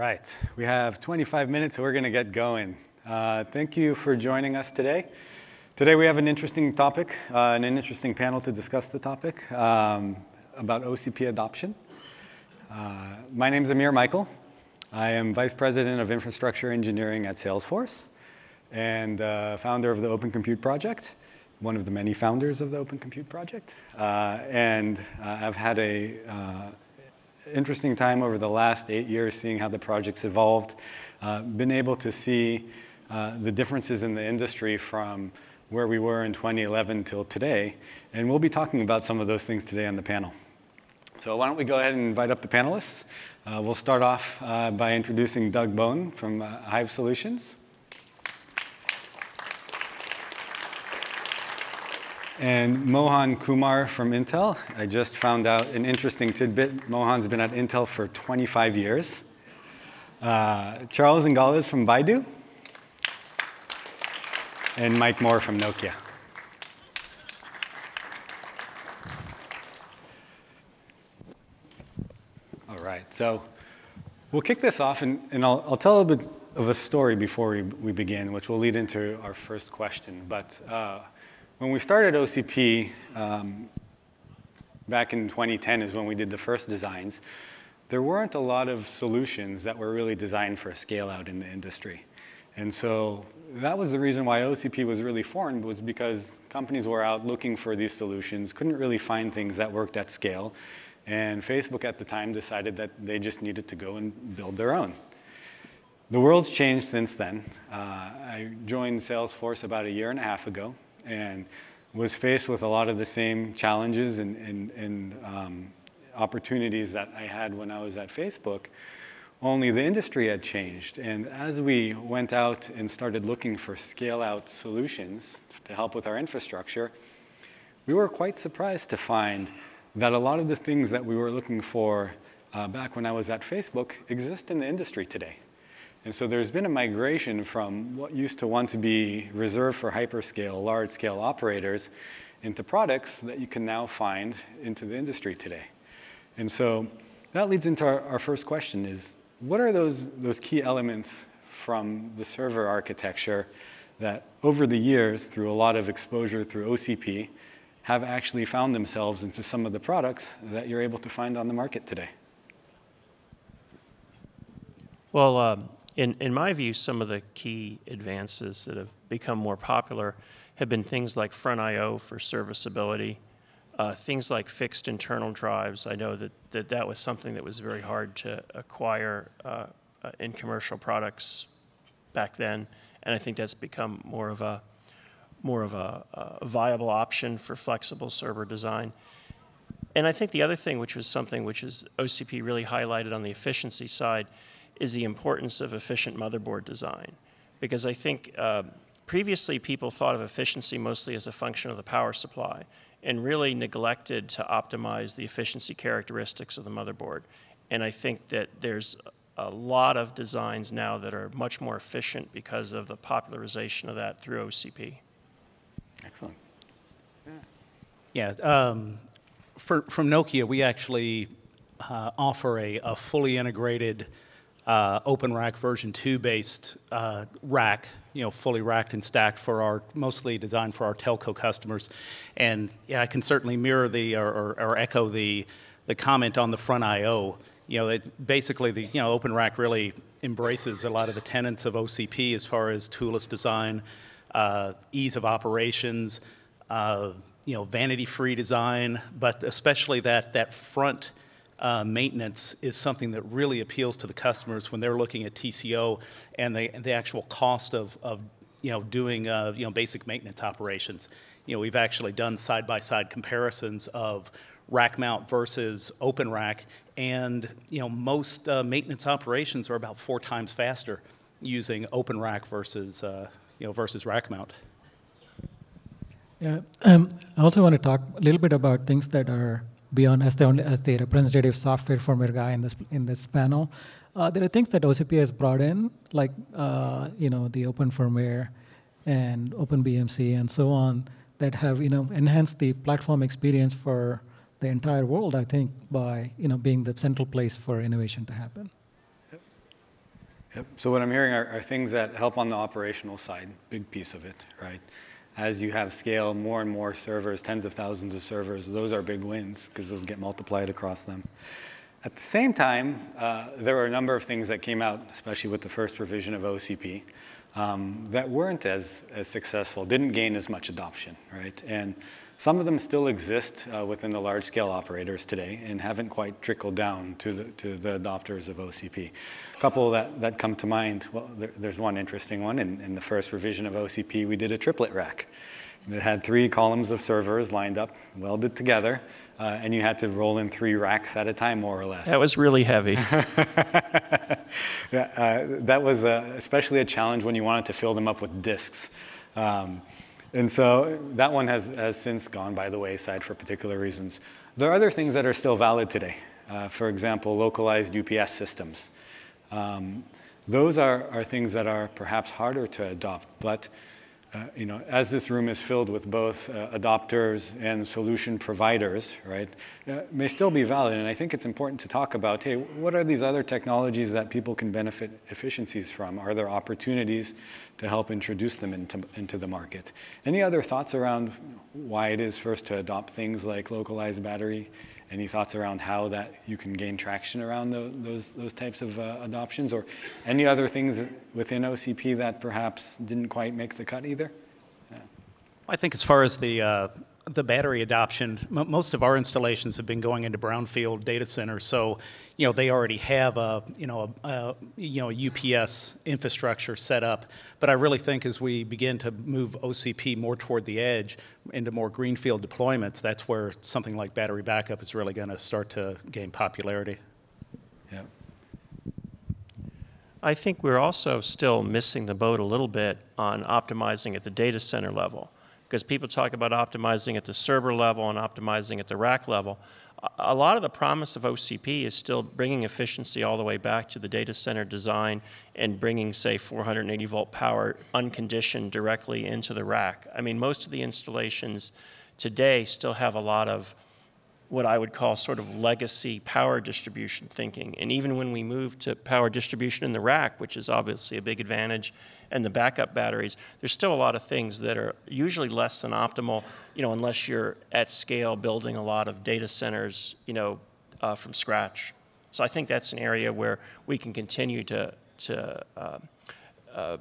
right, we have 25 minutes, so we're going to get going. Uh, thank you for joining us today. Today we have an interesting topic, uh, and an interesting panel to discuss the topic um, about OCP adoption. Uh, my name is Amir Michael. I am Vice President of Infrastructure Engineering at Salesforce and uh, founder of the Open Compute Project, one of the many founders of the Open Compute Project. Uh, and uh, I've had a interesting time over the last eight years seeing how the project's evolved. Uh, been able to see uh, the differences in the industry from where we were in 2011 till today. And we'll be talking about some of those things today on the panel. So why don't we go ahead and invite up the panelists. Uh, we'll start off uh, by introducing Doug Bone from uh, Hyve Solutions. And Mohan Kumar from Intel. I just found out an interesting tidbit. Mohan's been at Intel for 25 years. Uh, Charles Ingalz from Baidu. And Mike Moore from Nokia. All right, so we'll kick this off, and, and I'll, I'll, tell a bit of a story before we, we begin, which will lead into our first question. But uh, when we started OCP, um, back in 2010 is when we did the first designs, there weren't a lot of solutions that were really designed for scale out in the industry. And so that was the reason why OCP was really formed was because companies were out looking for these solutions, couldn't really find things that worked at scale. And Facebook at the time decided that they just needed to go and build their own. The world's changed since then. Uh, I joined Salesforce about a year and a half ago and was faced with a lot of the same challenges and, and, and um, opportunities that I had when I was at Facebook, only the industry had changed. And as we went out and started looking for scale out solutions to help with our infrastructure, we were quite surprised to find that a lot of the things that we were looking for uh, back when I was at Facebook exist in the industry today. And so there's been a migration from what used to once be reserved for hyperscale, large-scale operators into products that you can now find into the industry today. And so that leads into our, our first question is, what are those, those key elements from the server architecture that over the years, through a lot of exposure through OCP, have actually found themselves into some of the products that you're able to find on the market today? Well, um, in, in my view, some of the key advances that have become more popular have been things like front I.O. for serviceability, uh, things like fixed internal drives. I know that, that that was something that was very hard to acquire uh, uh, in commercial products back then, and I think that's become more of a more of a, a viable option for flexible server design. And I think the other thing, which was something which is OCP really highlighted on the efficiency side, is the importance of efficient motherboard design. Because I think uh, previously people thought of efficiency mostly as a function of the power supply and really neglected to optimize the efficiency characteristics of the motherboard. And I think that there's a lot of designs now that are much more efficient because of the popularization of that through OCP. Excellent. Yeah, um, for, from Nokia, we actually uh, offer a, a fully integrated uh, Open Rack version 2 based uh, rack, you know, fully racked and stacked for our, mostly designed for our telco customers. And yeah, I can certainly mirror the, or, or, or echo the, the comment on the front I.O. You know, it, basically the, you know, Open Rack really embraces a lot of the tenets of OCP as far as toolless design, uh, ease of operations, uh, you know, vanity-free design, but especially that, that front uh, maintenance is something that really appeals to the customers when they're looking at TCO and the, the actual cost of, of you know, doing uh, you know, basic maintenance operations. You know, we've actually done side-by-side -side comparisons of rack mount versus open rack, and you know, most uh, maintenance operations are about four times faster using open rack versus, uh, you know, versus rack mount. Yeah, um, I also want to talk a little bit about things that are beyond as the only, as the representative software firmware guy in this in this panel. Uh, there are things that OCP has brought in, like uh, you know the open firmware and open BMC and so on, that have you know enhanced the platform experience for the entire world. I think by you know being the central place for innovation to happen. Yep. So what I'm hearing are, are things that help on the operational side, big piece of it, right? As you have scale, more and more servers, tens of thousands of servers, those are big wins because those get multiplied across them. At the same time, uh, there were a number of things that came out, especially with the first revision of OCP, um, that weren't as, as successful, didn't gain as much adoption, right? And some of them still exist uh, within the large-scale operators today and haven't quite trickled down to the, to the adopters of OCP. A couple that, that come to mind, well, there, there's one interesting one. In, in the first revision of OCP, we did a triplet rack. And it had three columns of servers lined up, welded together, uh, and you had to roll in three racks at a time, more or less. That was really heavy. yeah, uh, that was uh, especially a challenge when you wanted to fill them up with disks. Um, and so that one has, has since gone by the wayside for particular reasons. There are other things that are still valid today. Uh, for example, localized UPS systems. Um, those are, are things that are perhaps harder to adopt, but uh, you know, as this room is filled with both uh, adopters and solution providers, right, uh, may still be valid. And I think it's important to talk about, hey, what are these other technologies that people can benefit efficiencies from? Are there opportunities to help introduce them into, into the market? Any other thoughts around why it is first to adopt things like localized battery any thoughts around how that you can gain traction around the, those, those types of uh, adoptions or any other things within OCP that perhaps didn't quite make the cut either? Yeah. I think as far as the, uh, the battery adoption, most of our installations have been going into brownfield data centers, so you know they already have a you know a, a, you know UPS infrastructure set up. But I really think as we begin to move OCP more toward the edge into more greenfield deployments, that's where something like battery backup is really going to start to gain popularity. Yeah. I think we're also still missing the boat a little bit on optimizing at the data center level because people talk about optimizing at the server level and optimizing at the rack level. A lot of the promise of OCP is still bringing efficiency all the way back to the data center design and bringing, say, 480 volt power unconditioned directly into the rack. I mean, most of the installations today still have a lot of what I would call sort of legacy power distribution thinking. And even when we move to power distribution in the rack, which is obviously a big advantage, and the backup batteries, there's still a lot of things that are usually less than optimal, you know, unless you're at scale building a lot of data centers, you know, uh, from scratch. So I think that's an area where we can continue to, to uh, uh,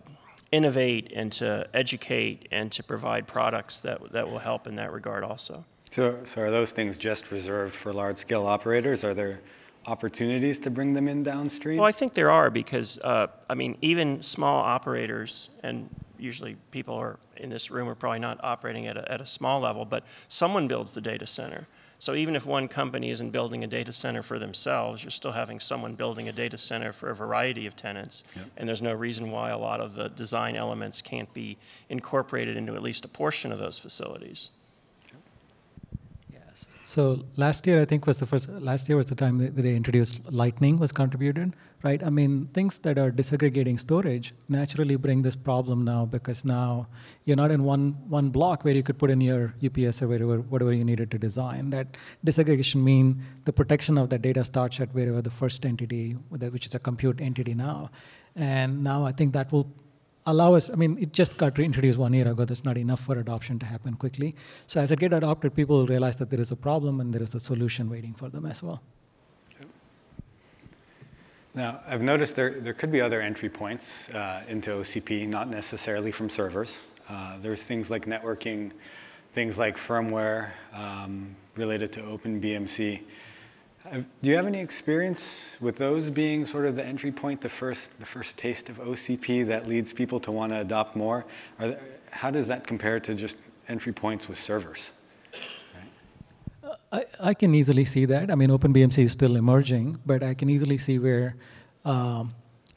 innovate and to educate and to provide products that, that will help in that regard also. So, so are those things just reserved for large-scale operators? Are there opportunities to bring them in downstream? Well, I think there are because, uh, I mean, even small operators, and usually people are in this room are probably not operating at a, at a small level, but someone builds the data center. So even if one company isn't building a data center for themselves, you're still having someone building a data center for a variety of tenants. Yep. And there's no reason why a lot of the design elements can't be incorporated into at least a portion of those facilities. So last year, I think was the first. Last year was the time they introduced Lightning was contributed, right? I mean, things that are disaggregating storage naturally bring this problem now because now you're not in one one block where you could put in your UPS or whatever whatever you needed to design. That disaggregation mean the protection of that data starts at wherever the first entity, which is a compute entity now, and now I think that will allow us, I mean, it just got reintroduced one year ago. That's not enough for adoption to happen quickly. So as it get adopted, people realize that there is a problem and there is a solution waiting for them as well. Now, I've noticed there, there could be other entry points uh, into OCP, not necessarily from servers. Uh, there's things like networking, things like firmware um, related to OpenBMC. Do you have any experience with those being sort of the entry point, the first, the first taste of OCP that leads people to want to adopt more? There, how does that compare to just entry points with servers? I, I can easily see that. I mean, OpenBMC is still emerging, but I can easily see where um,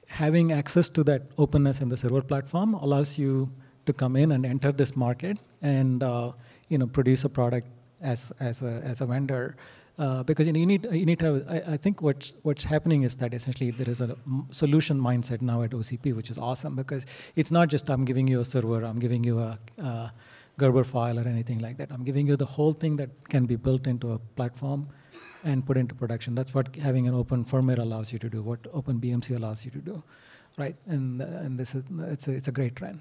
having access to that openness in the server platform allows you to come in and enter this market and uh, you know produce a product as as a as a vendor uh, because need you need to have, I, I, think what's what's happening is that essentially there is a solution mindset now at OCP, which is awesome because it's not just I'm giving you a server, I'm giving you a, Gerber file or anything like that. I'm giving you the whole thing that can be built into a platform and put into production. That's what having an open firmware allows you to do, what OpenBMC allows you to do. right? And and this is it's a, it's a great trend.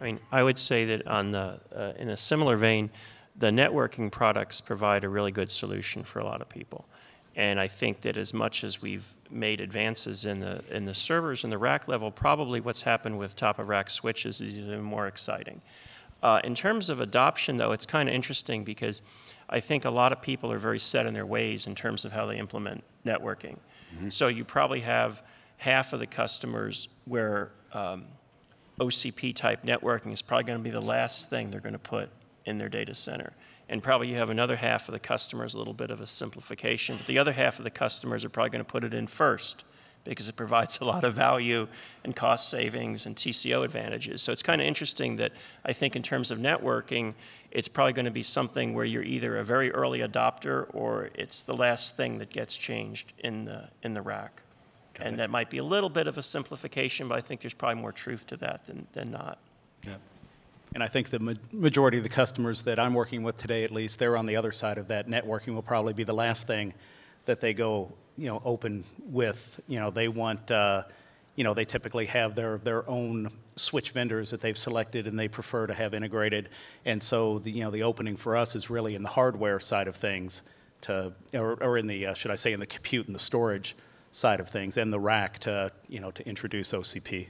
I mean, I would say that on the, uh, in a similar vein, the networking products provide a really good solution for a lot of people. And I think that as much as we've made advances in the, in the servers and the rack level, probably what's happened with top of rack switches is even more exciting. Uh, in terms of adoption, though, it's kind of interesting because I think a lot of people are very set in their ways in terms of how they implement networking. So you probably have half of the customers where um, OCP type networking is probably going to be the last thing they're going to put in their data center. And probably you have another half of the customers, a little bit of a simplification, but the other half of the customers are probably going to put it in first because it provides a lot of value and cost savings and TCO advantages. So it's kind of interesting that I think in terms of networking, it's probably going to be something where you're either a very early adopter or it's the last thing that gets changed in the, in the rack. And that might be a little bit of a simplification, but I think there's probably more truth to that than, than not. Yeah. And I think the ma- majority of the customers that I'm working with today, at least, they're on the other side of that. Networking will probably be the last thing that they go, you know, open with. You know, they want, uh, you know, they typically have their, their own switch vendors that they've selected and they prefer to have integrated. And so, the, you know, the opening for us is really in the hardware side of things to, or, or in the, uh, should I say, in the compute and the storage side of things and the rack to, you know, to introduce OCP.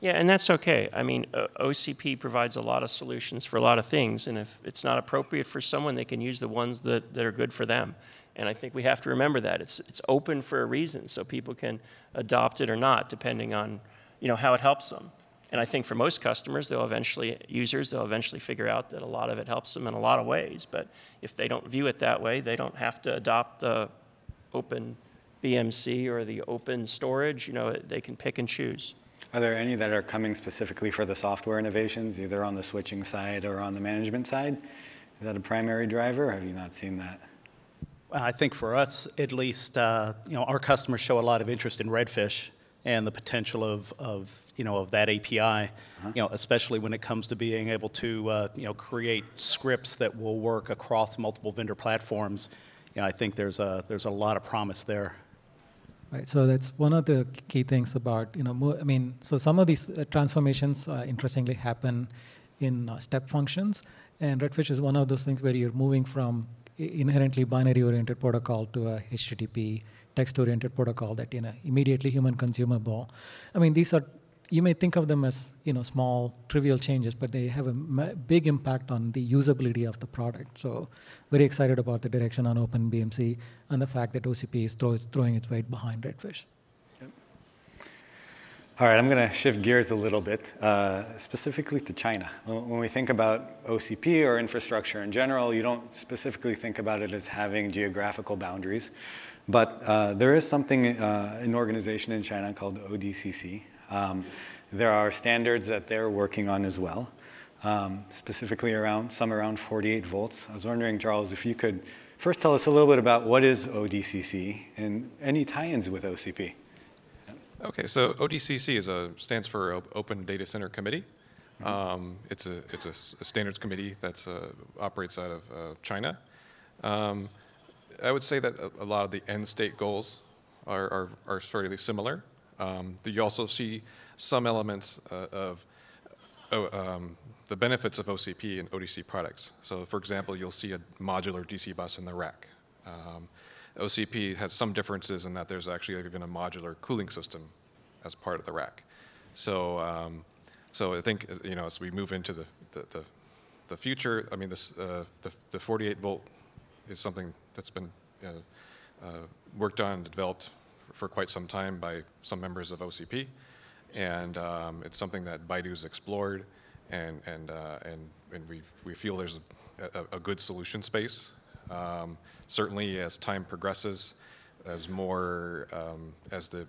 Yeah, and that's okay. I mean, OCP provides a lot of solutions for a lot of things, and if it's not appropriate for someone, they can use the ones that, that are good for them. And I think we have to remember that. It's, it's open for a reason, so people can adopt it or not, depending on, you know, how it helps them. And I think for most customers, they'll eventually, users, they'll eventually figure out that a lot of it helps them in a lot of ways. But if they don't view it that way, they don't have to adopt the open BMC or the open storage. You know, they can pick and choose. Are there any that are coming specifically for the software innovations, either on the switching side or on the management side? Is that a primary driver, or have you not seen that? I think for us, at least, uh, you know, our customers show a lot of interest in Redfish and the potential of, of you know, of that API. You know, especially when it comes to being able to, uh, you know, create scripts that will work across multiple vendor platforms. You know, I think there's a there's a lot of promise there. Right, so that's one of the key things about, you know, I mean, so some of these uh, transformations uh, interestingly happen in uh, step functions, and Redfish is one of those things where you're moving from inherently binary-oriented protocol to a HTTP text-oriented protocol that, you know, immediately human consumable. I mean, these are, you may think of them as, you know, small, trivial changes, but they have a big impact on the usability of the product. So very excited about the direction on OpenBMC and the fact that OCP is throw, throwing its weight behind Redfish. All right, I'm going to shift gears a little bit, uh, specifically to China. When when we think about OCP or infrastructure in general, you don't specifically think about it as having geographical boundaries. But uh, there is something, uh, an organization in China called ODCC. Um, there are standards that they're working on as well, um, specifically around some around 48 volts. I was wondering, Charles, if you could first tell us a little bit about what is ODCC and any tie-ins with OCP. Okay, so ODCC is a, stands for Open Data Center Committee. Um, it's a, it's a a standards committee that uh, operates out of uh, China. Um, I would say that a, a lot of the end state goals are, are, are fairly similar. Um, you also see some elements uh, of oh, um, the benefits of OCP and ODC products. So, for example, you'll see a modular DC bus in the rack. Um, OCP has some differences in that there's actually even a modular cooling system as part of the rack. So, um, so I think you know as we move into the the, the, the future, I mean this uh, the the 48 volt is something that's been uh, uh, worked on and developed for quite some time by some members of OCP, and um, it's something that Baidu's explored, and and uh, and and we we feel there's a, a, a good solution space. Um, certainly, as time progresses, as more um, as the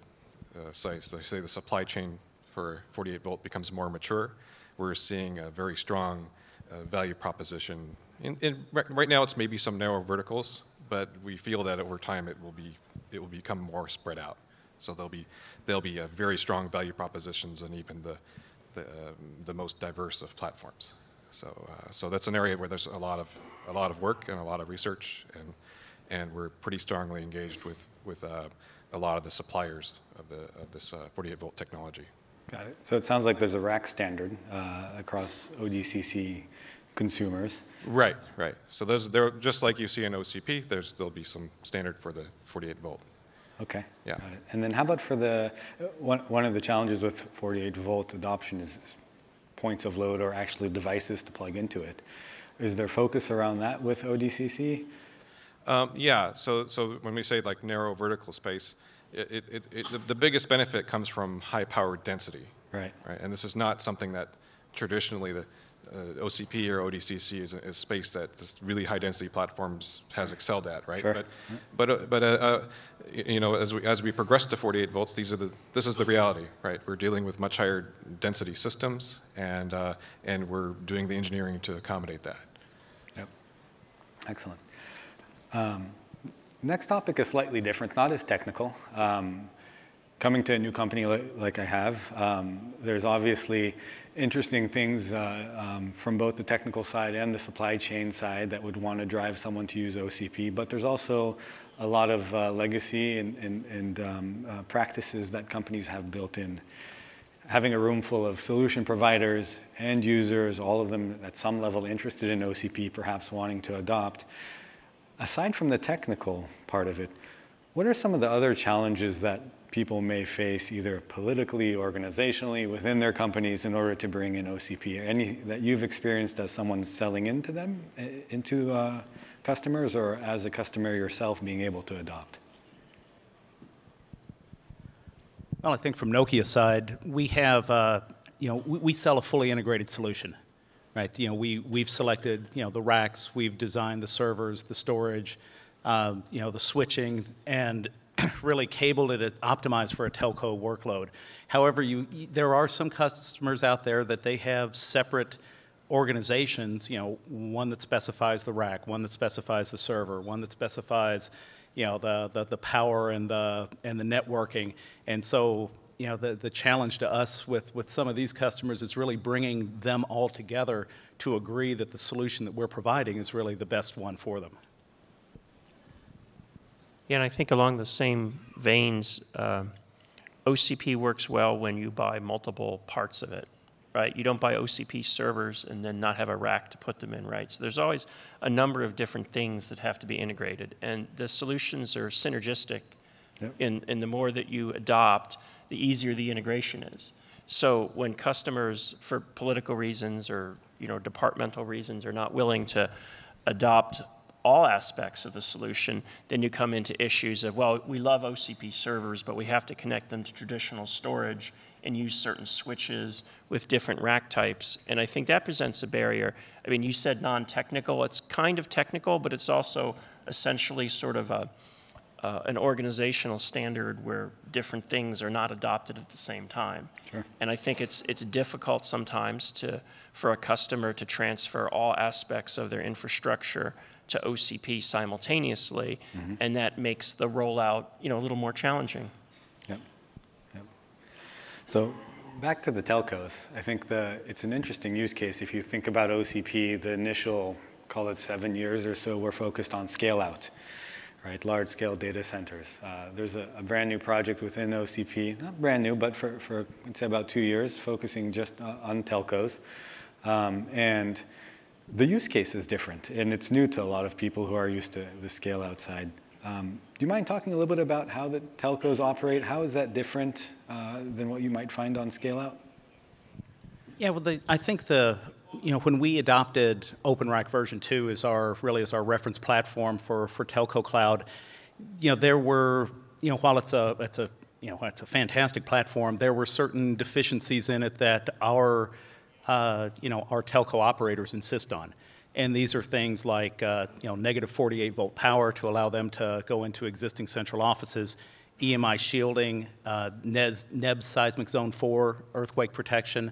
uh, so say the supply chain for 48 volt becomes more mature, we're seeing a very strong uh, value proposition. In, in, right now, it's maybe some narrow verticals, but we feel that over time it will be it will become more spread out. So there'll be there'll be very strong value propositions in even the the, um, the most diverse of platforms. So uh, so that's an area where there's a lot of a lot of work and a lot of research, and and we're pretty strongly engaged with with uh, a lot of the suppliers of the of this uh, 48 volt technology. Got it. So it sounds like there's a rack standard uh, across ODCC consumers. Right, right. So those, they're just like you see in OCP. There's there'll be some standard for the 48 volt. Okay. Yeah. Got it. And then how about for the, one, one of the challenges with 48 volt adoption is points of load or actually devices to plug into it. Is there focus around that with ODCC? Um, yeah. So so when we say like narrow vertical space, it, it, it, it, the, the biggest benefit comes from high power density. Right. Right. And this is not something that traditionally the uh, OCP or ODCC is a, is space that this really high density platforms has excelled at, right? Sure. But but uh, but uh, uh, you know as we as we progress to 48 volts, these are the this is the reality, right? We're dealing with much higher density systems, and uh, and we're doing the engineering to accommodate that. Yep. Excellent. Um, next topic is slightly different, not as technical. Um, coming to a new company li- like I have, um, there's obviously interesting things uh, um, from both the technical side and the supply chain side that would want to drive someone to use OCP. But there's also a lot of uh, legacy and, and, and um, uh, practices that companies have built in having a room full of solution providers, end users, all of them at some level interested in OCP, perhaps wanting to adopt. Aside from the technical part of it, what are some of the other challenges that people may face either politically, organizationally, within their companies in order to bring in OCP? Any that you've experienced as someone selling into them, eh, into uh, customers, or as a customer yourself being able to adopt? Well, I think from Nokia's side, we have, uh, you know, we, we sell a fully integrated solution, right? You know, we, we've selected, you know, the racks, we've designed the servers, the storage, um, you know, the switching, and really cabled it, optimized for a telco workload. However, you, there are some customers out there that they have separate organizations, you know, one that specifies the rack, one that specifies the server, one that specifies, you know, the, the, the power and the, and the networking. And so, you know, the, the challenge to us with, with some of these customers is really bringing them all together to agree that the solution that we're providing is really the best one for them. Yeah, and I think along the same veins, uh, OCP works well when you buy multiple parts of it, right? You don't buy OCP servers and then not have a rack to put them in, right? So there's always a number of different things that have to be integrated, and the solutions are synergistic. Yep. And, and the more that you adopt, the easier the integration is. So when customers, for political reasons or you know departmental reasons, are not willing to adopt all aspects of the solution, then you come into issues of well, we love OCP servers, but we have to connect them to traditional storage and use certain switches with different rack types, and I think that presents a barrier. I mean, you said non-technical; it's kind of technical, but it's also essentially sort of a uh, an organizational standard where different things are not adopted at the same time. Sure. And I think it's, it's difficult sometimes to, for a customer to transfer all aspects of their infrastructure to OCP simultaneously, and that makes the rollout, you know, a little more challenging. Yep. Yep. So back to the telcos, I think the, it's an interesting use case. If you think about OCP, the initial, call it seven years or so, were focused on scale out, right? Large scale data centers. Uh, there's a, a brand new project within OCP, not brand new, but for, for I'd say about two years, focusing just on telcos. Um, and the use case is different, and it's new to a lot of people who are used to the scale outside. Um, do you mind talking a little bit about how the telcos operate? How is that different uh, than what you might find on scale out? Yeah, well, the, I think the, you know, when we adopted OpenRack version 2 as our, really as our reference platform for, for telco cloud, you know, there were, you know, while it's a, it's a, you know, it's a fantastic platform, there were certain deficiencies in it that our, uh, you know, our telco operators insist on. And these are things like, uh, you know, negative 48 volt power to allow them to go into existing central offices, EMI shielding, uh, NES, NEBS seismic zone 4 earthquake protection.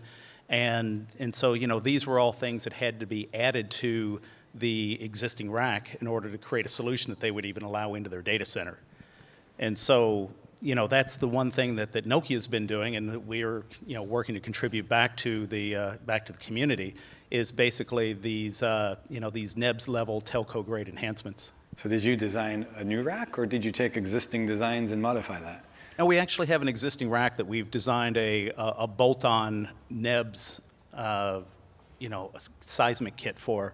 And, and so, you know, these were all things that had to be added to the existing rack in order to create a solution that they would even allow into their data center. And so, you know, that's the one thing that, that Nokia's been doing and that we're, you know, working to contribute back to the, uh, back to the community is basically these, uh, you know, these NEBS level telco grade enhancements. So did you design a new rack, or did you take existing designs and modify that? And we actually have an existing rack that we've designed a, a, a bolt-on NEBS, uh, you know, seismic kit for.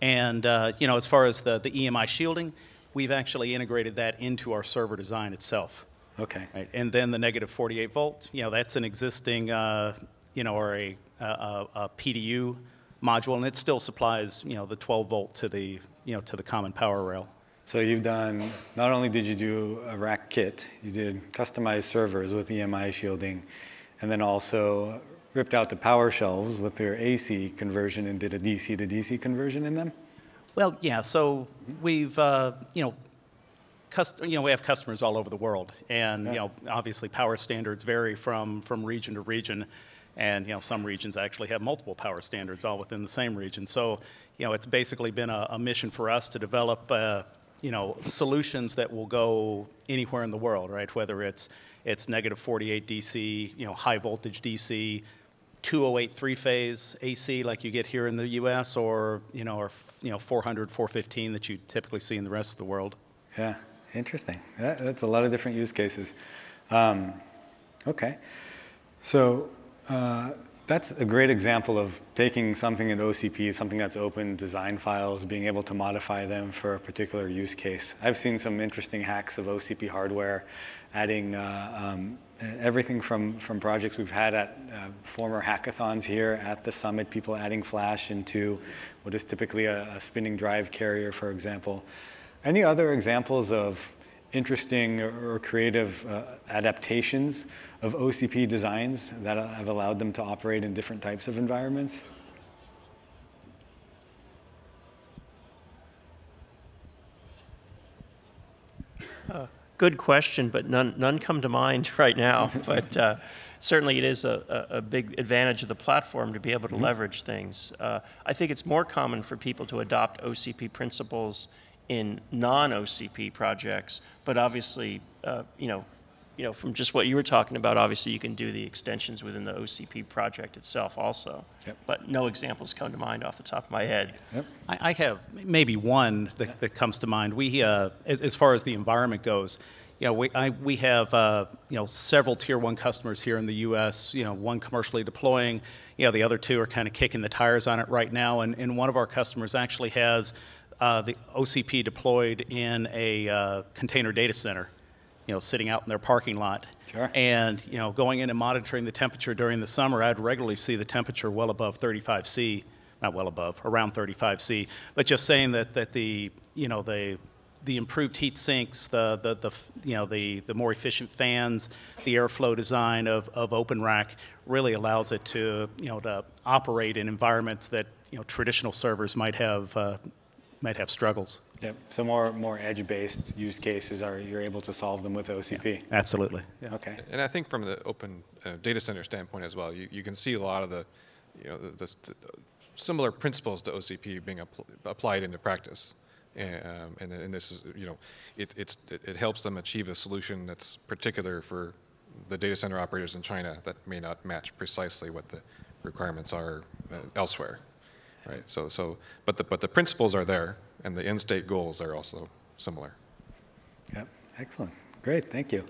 And, uh, you know, as far as the, the EMI shielding, we've actually integrated that into our server design itself. Okay. Right, and then the negative 48 volt, you know, that's an existing, uh, you know, or a, a, a a PDU module, and it still supplies, you know, the 12 volt to the, you know, to the common power rail. So you've done, not only did you do a rack kit, you did customized servers with EMI shielding, and then also ripped out the power shelves with their AC conversion and did a DC to DC conversion in them? Well, yeah, so we've, uh, you know, cust- you know, we have customers all over the world, and, you know, obviously, power standards vary from, from region to region, and, you know, some regions actually have multiple power standards all within the same region. So, you know, it's basically been a, a mission for us to develop, uh, you know, solutions that will go anywhere in the world, right? Whether it's, it's negative 48 DC, you know, high voltage DC, 208 three-phase AC like you get here in the US, or, you know, or, you know, 400, 415 that you typically see in the rest of the world. Yeah, interesting. That, that's a lot of different use cases. Um, okay. So uh, that's a great example of taking something in OCP, something that's open, design files, being able to modify them for a particular use case. I've seen some interesting hacks of OCP hardware, adding uh, um, everything from, from projects we've had at uh, former hackathons here at the summit, people adding flash into what is typically a, a spinning drive carrier, for example. Any other examples of interesting or creative uh, adaptations of OCP designs that have allowed them to operate in different types of environments? Good question, but none, none come to mind right now. But uh, certainly it is a, a, big advantage of the platform to be able to leverage things. Uh, I think it's more common for people to adopt OCP principles in non-OCP projects, but obviously, uh, you know, you know, from just what you were talking about, obviously you can do the extensions within the OCP project itself also. Yep. But no examples come to mind off the top of my head. I, I have maybe one that, that comes to mind. We, uh, as, as far as the environment goes, you know, we, I, we have, uh, you know, several tier one customers here in the U.S., you know, one commercially deploying, you know, the other two are kind of kicking the tires on it right now. And, and one of our customers actually has uh, the OCP deployed in a uh, container data center, you know, sitting out in their parking lot. Sure. And, you know, going in and monitoring the temperature during the summer, I'd regularly see the temperature well above 35 C, not well above, around 35 C. But just saying that, that the, you know, the, the improved heat sinks, the, the, the, you know, the, the more efficient fans, the airflow design of, of OpenRack really allows it to, you know, to operate in environments that, you know, traditional servers might have, uh, might have struggles. Yep. So more more edge-based use cases are you're able to solve them with OCP. Absolutely. Yeah. Okay. And I think from the open uh, data center standpoint as well, you, you can see a lot of the, you know, the, the, the similar principles to OCP being apl- applied into practice. And, um, and, and this is, you know, it, it's, it, it helps them achieve a solution that's particular for the data center operators in China that may not match precisely what the requirements are uh, elsewhere, right? So, so, but the, but the principles are there, and the end state goals are also similar. Yep. Excellent. Great. Thank you.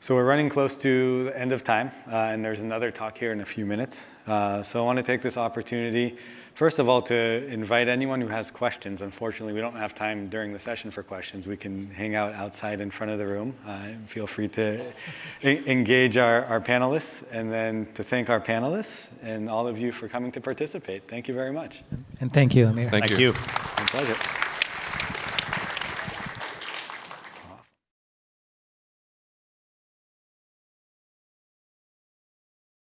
So we're running close to the end of time, uh, and there's another talk here in a few minutes. Uh, so I want to take this opportunity, first of all, to invite anyone who has questions. Unfortunately, we don't have time during the session for questions. We can hang out outside in front of the room. Uh, feel free to engage our, our panelists, and then to thank our panelists and all of you for coming to participate. Thank you very much. And thank you, Amir. Thank Thank you. you. My pleasure.